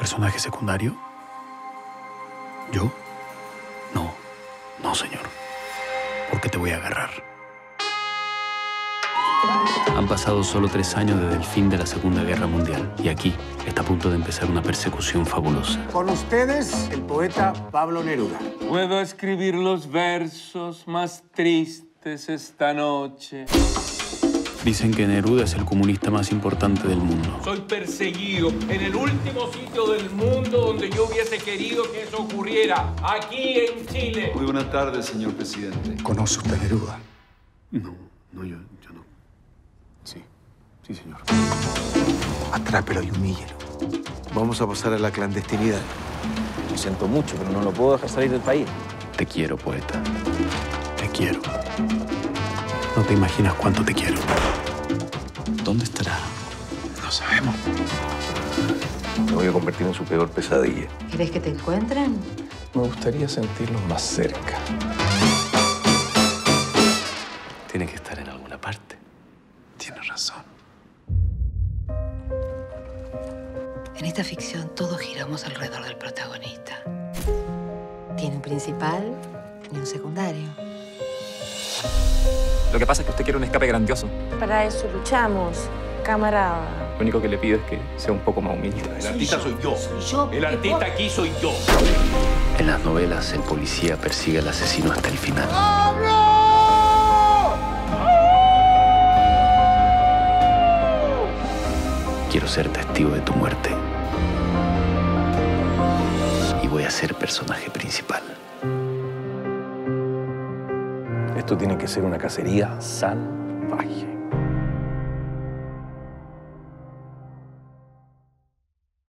¿Personaje secundario? ¿Yo? No, no, señor. Porque te voy a agarrar. Han pasado solo tres años desde el fin de la Segunda Guerra Mundial y aquí está a punto de empezar una persecución fabulosa. Con ustedes, el poeta Pablo Neruda. Puedo escribir los versos más tristes esta noche. Dicen que Neruda es el comunista más importante del mundo. Soy perseguido en el último sitio del mundo donde yo hubiese querido que eso ocurriera, aquí en Chile. Muy buenas tardes, señor presidente. ¿Conoce usted a Neruda? No, no, yo, yo no. Sí, sí, señor. Atrápelo y humíllelo. Vamos a pasar a la clandestinidad. Lo siento mucho, pero no lo puedo dejar salir del país. Te quiero, poeta. Te quiero. No te imaginas cuánto te quiero. ¿Dónde estará? No sabemos. Me voy a convertir en su peor pesadilla. ¿Querés que te encuentren? Me gustaría sentirlos más cerca. Tiene que estar en alguna parte. Tienes razón. En esta ficción todos giramos alrededor del protagonista. Tiene un principal y un secundario. Lo que pasa es que usted quiere un escape grandioso. Para eso luchamos, camarada. Lo único que le pido es que sea un poco más humilde. El artista soy yo. El artista aquí soy yo. En las novelas, el policía persigue al asesino hasta el final. Quiero ser testigo de tu muerte. Y voy a ser personaje principal. Esto tiene que ser una cacería salvaje.